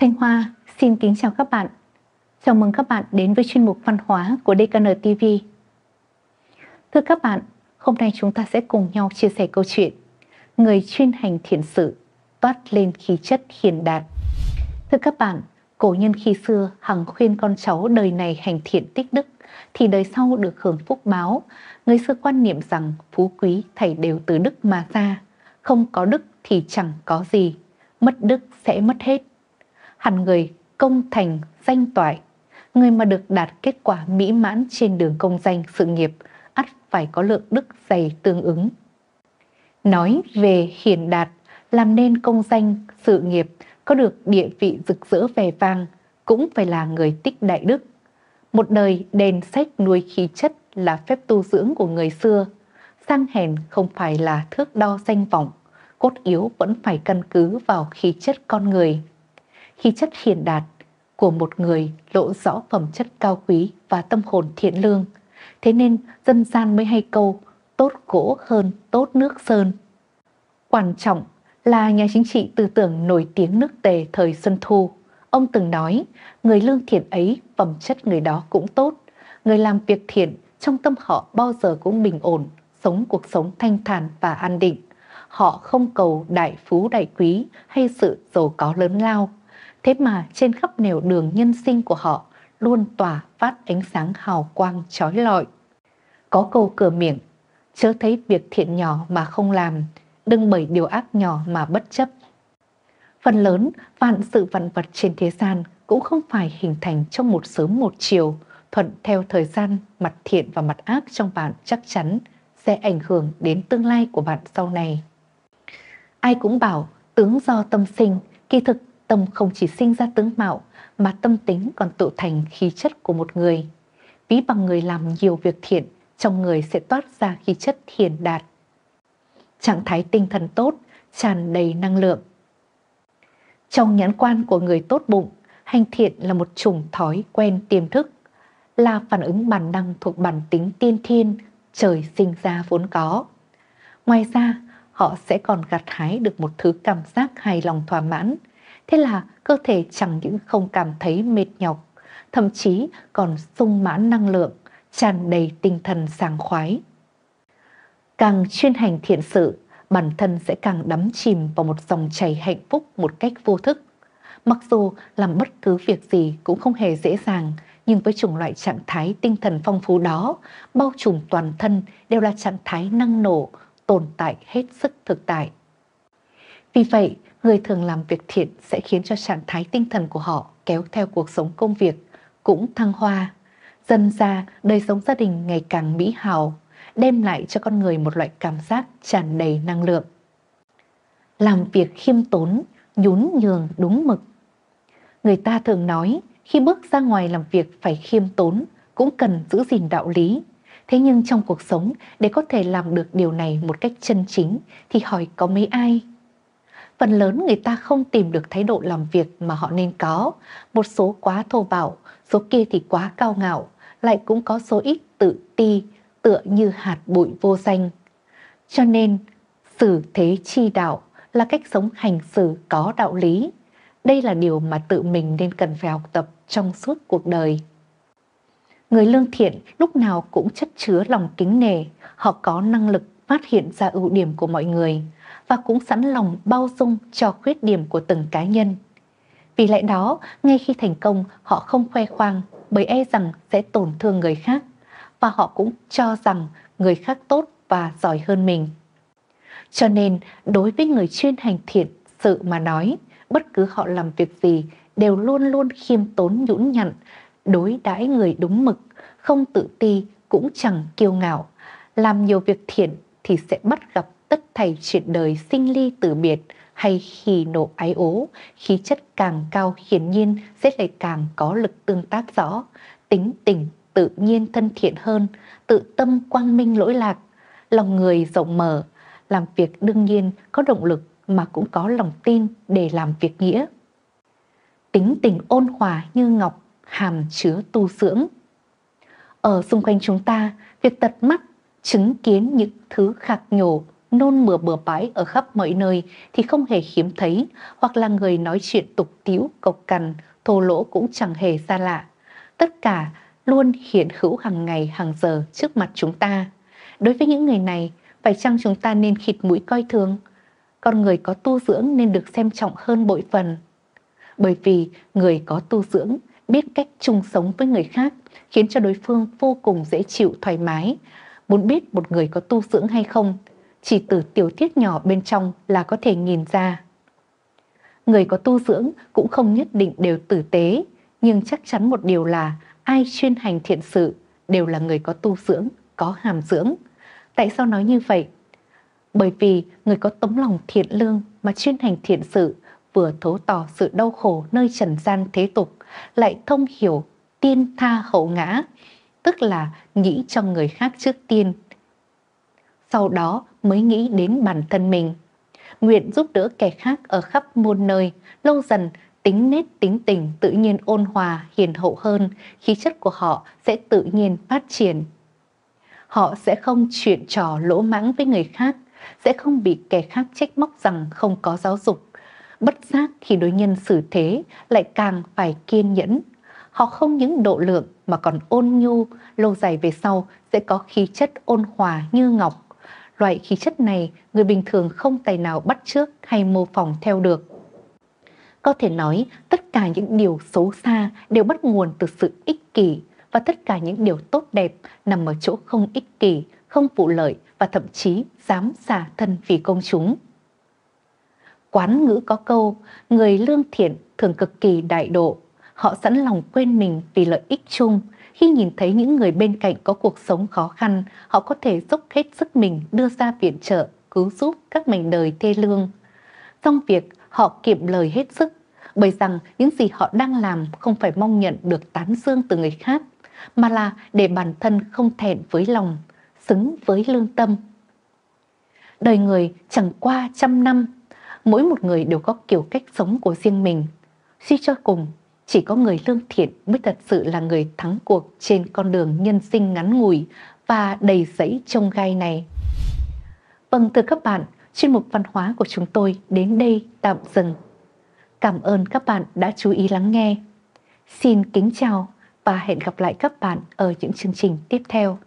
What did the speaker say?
Thanh Hoa xin kính chào các bạn. Chào mừng các bạn đến với chuyên mục văn hóa của DKN TV. Thưa các bạn, hôm nay chúng ta sẽ cùng nhau chia sẻ câu chuyện Người chuyên hành thiện sự toát lên khí chất hiền đạt. Thưa các bạn, cổ nhân khi xưa hằng khuyên con cháu đời này hành thiện tích đức thì đời sau được hưởng phúc báo. Người xưa quan niệm rằng phú quý thảy đều từ đức mà ra, không có đức thì chẳng có gì, mất đức sẽ mất hết hẳn người công thành danh toại, người mà được đạt kết quả mỹ mãn trên đường công danh sự nghiệp, ắt phải có lượng đức dày tương ứng. Nói về hiền đạt, làm nên công danh sự nghiệp, có được địa vị rực rỡ vẻ vang, cũng phải là người tích đại đức. Một đời đền sách nuôi khí chất là phép tu dưỡng của người xưa. Sang hèn không phải là thước đo danh vọng, cốt yếu vẫn phải căn cứ vào khí chất con người khi chất hiền đạt của một người lộ rõ phẩm chất cao quý và tâm hồn thiện lương. Thế nên dân gian mới hay câu tốt gỗ hơn tốt nước sơn. Quan trọng là nhà chính trị tư tưởng nổi tiếng nước tề thời Xuân Thu. Ông từng nói, người lương thiện ấy phẩm chất người đó cũng tốt. Người làm việc thiện trong tâm họ bao giờ cũng bình ổn, sống cuộc sống thanh thản và an định. Họ không cầu đại phú đại quý hay sự giàu có lớn lao, Thế mà trên khắp nẻo đường nhân sinh của họ luôn tỏa phát ánh sáng hào quang trói lọi. Có câu cửa miệng, chớ thấy việc thiện nhỏ mà không làm, đừng bởi điều ác nhỏ mà bất chấp. Phần lớn vạn sự vạn vật trên thế gian cũng không phải hình thành trong một sớm một chiều, thuận theo thời gian, mặt thiện và mặt ác trong bạn chắc chắn sẽ ảnh hưởng đến tương lai của bạn sau này. Ai cũng bảo tướng do tâm sinh, kỳ thực Tâm không chỉ sinh ra tướng mạo mà tâm tính còn tự thành khí chất của một người. Ví bằng người làm nhiều việc thiện, trong người sẽ toát ra khí chất thiền đạt. Trạng thái tinh thần tốt, tràn đầy năng lượng. Trong nhãn quan của người tốt bụng, hành thiện là một chủng thói quen tiềm thức, là phản ứng bản năng thuộc bản tính tiên thiên, trời sinh ra vốn có. Ngoài ra, họ sẽ còn gặt hái được một thứ cảm giác hài lòng thỏa mãn, Thế là cơ thể chẳng những không cảm thấy mệt nhọc, thậm chí còn sung mãn năng lượng, tràn đầy tinh thần sảng khoái. Càng chuyên hành thiện sự, bản thân sẽ càng đắm chìm vào một dòng chảy hạnh phúc một cách vô thức. Mặc dù làm bất cứ việc gì cũng không hề dễ dàng, nhưng với chủng loại trạng thái tinh thần phong phú đó, bao trùm toàn thân đều là trạng thái năng nổ, tồn tại hết sức thực tại. Vì vậy, người thường làm việc thiện sẽ khiến cho trạng thái tinh thần của họ kéo theo cuộc sống công việc cũng thăng hoa. Dần ra, đời sống gia đình ngày càng mỹ hào, đem lại cho con người một loại cảm giác tràn đầy năng lượng. Làm việc khiêm tốn, nhún nhường đúng mực. Người ta thường nói, khi bước ra ngoài làm việc phải khiêm tốn, cũng cần giữ gìn đạo lý. Thế nhưng trong cuộc sống, để có thể làm được điều này một cách chân chính, thì hỏi có mấy ai phần lớn người ta không tìm được thái độ làm việc mà họ nên có. Một số quá thô bạo, số kia thì quá cao ngạo, lại cũng có số ít tự ti, tựa như hạt bụi vô danh. Cho nên, xử thế chi đạo là cách sống hành xử có đạo lý. Đây là điều mà tự mình nên cần phải học tập trong suốt cuộc đời. Người lương thiện lúc nào cũng chất chứa lòng kính nể, họ có năng lực phát hiện ra ưu điểm của mọi người và cũng sẵn lòng bao dung cho khuyết điểm của từng cá nhân. Vì lẽ đó, ngay khi thành công, họ không khoe khoang bởi e rằng sẽ tổn thương người khác và họ cũng cho rằng người khác tốt và giỏi hơn mình. Cho nên, đối với người chuyên hành thiện sự mà nói, bất cứ họ làm việc gì đều luôn luôn khiêm tốn nhũn nhặn, đối đãi người đúng mực, không tự ti cũng chẳng kiêu ngạo, làm nhiều việc thiện thì sẽ bắt gặp thảy chuyện đời sinh ly tử biệt hay khi nộ ái ố, khí chất càng cao hiển nhiên sẽ lại càng có lực tương tác rõ, tính tình tự nhiên thân thiện hơn, tự tâm quang minh lỗi lạc, lòng người rộng mở, làm việc đương nhiên có động lực mà cũng có lòng tin để làm việc nghĩa. Tính tình ôn hòa như ngọc, hàm chứa tu dưỡng. Ở xung quanh chúng ta, việc tật mắt chứng kiến những thứ khạc nhổ nôn mửa bừa bãi ở khắp mọi nơi thì không hề hiếm thấy, hoặc là người nói chuyện tục tiếu, cộc cằn, thô lỗ cũng chẳng hề xa lạ. Tất cả luôn hiện hữu hàng ngày hàng giờ trước mặt chúng ta. Đối với những người này, phải chăng chúng ta nên khịt mũi coi thường? Con người có tu dưỡng nên được xem trọng hơn bội phần. Bởi vì người có tu dưỡng biết cách chung sống với người khác khiến cho đối phương vô cùng dễ chịu thoải mái. Muốn biết một người có tu dưỡng hay không, chỉ từ tiểu tiết nhỏ bên trong là có thể nhìn ra. Người có tu dưỡng cũng không nhất định đều tử tế, nhưng chắc chắn một điều là ai chuyên hành thiện sự đều là người có tu dưỡng, có hàm dưỡng. Tại sao nói như vậy? Bởi vì người có tấm lòng thiện lương mà chuyên hành thiện sự vừa thấu tỏ sự đau khổ nơi trần gian thế tục, lại thông hiểu tiên tha hậu ngã, tức là nghĩ cho người khác trước tiên. Sau đó mới nghĩ đến bản thân mình. Nguyện giúp đỡ kẻ khác ở khắp muôn nơi, lâu dần tính nết tính tình tự nhiên ôn hòa, hiền hậu hơn, khí chất của họ sẽ tự nhiên phát triển. Họ sẽ không chuyện trò lỗ mãng với người khác, sẽ không bị kẻ khác trách móc rằng không có giáo dục. Bất giác khi đối nhân xử thế lại càng phải kiên nhẫn. Họ không những độ lượng mà còn ôn nhu, lâu dài về sau sẽ có khí chất ôn hòa như ngọc. Loại khí chất này người bình thường không tài nào bắt chước hay mô phỏng theo được. Có thể nói tất cả những điều xấu xa đều bắt nguồn từ sự ích kỷ và tất cả những điều tốt đẹp nằm ở chỗ không ích kỷ, không vụ lợi và thậm chí dám xả thân vì công chúng. Quán ngữ có câu, người lương thiện thường cực kỳ đại độ. Họ sẵn lòng quên mình vì lợi ích chung. Khi nhìn thấy những người bên cạnh có cuộc sống khó khăn, họ có thể dốc hết sức mình đưa ra viện trợ, cứu giúp các mảnh đời thê lương. Trong việc họ kiệm lời hết sức, bởi rằng những gì họ đang làm không phải mong nhận được tán dương từ người khác, mà là để bản thân không thẹn với lòng, xứng với lương tâm. Đời người chẳng qua trăm năm, mỗi một người đều có kiểu cách sống của riêng mình. Suy cho cùng, chỉ có người lương thiện mới thật sự là người thắng cuộc trên con đường nhân sinh ngắn ngủi và đầy dẫy trông gai này. Vâng thưa các bạn, chuyên mục văn hóa của chúng tôi đến đây tạm dừng. Cảm ơn các bạn đã chú ý lắng nghe. Xin kính chào và hẹn gặp lại các bạn ở những chương trình tiếp theo.